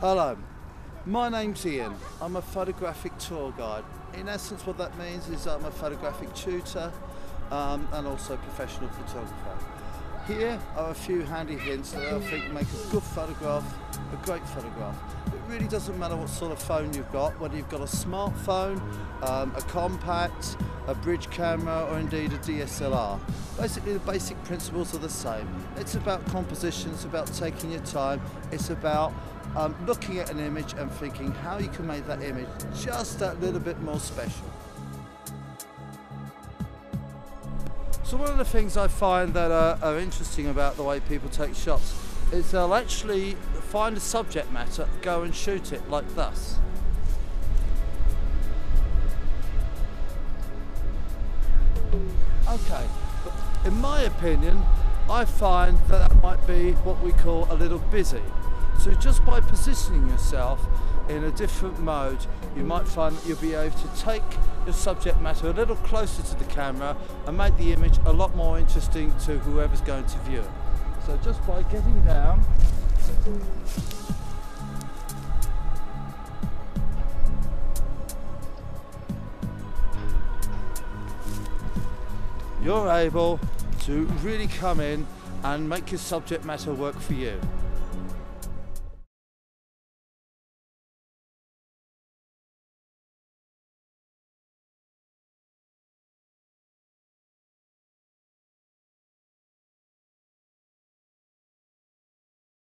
Hello, my name's Ian. I'm a photographic tour guide. In essence, what that means is I'm a photographic tutor um, and also professional photographer. Here are a few handy hints that I think make a good photograph a great photograph. Really doesn't matter what sort of phone you've got, whether you've got a smartphone, um, a compact, a bridge camera, or indeed a DSLR. Basically, the basic principles are the same. It's about composition, it's about taking your time, it's about um, looking at an image and thinking how you can make that image just that little bit more special. So one of the things I find that are, are interesting about the way people take shots is they'll actually find a subject matter, go and shoot it like this. Okay, but in my opinion, I find that that might be what we call a little busy. So just by positioning yourself in a different mode, you might find that you'll be able to take your subject matter a little closer to the camera and make the image a lot more interesting to whoever's going to view it. So just by getting down, you're able to really come in and make your subject matter work for you.